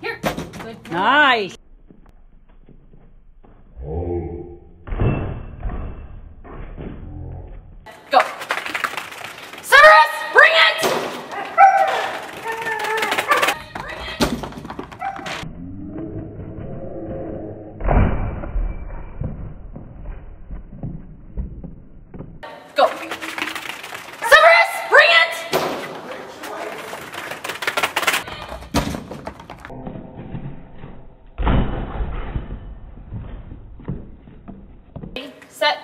Here. Good. Nice. set,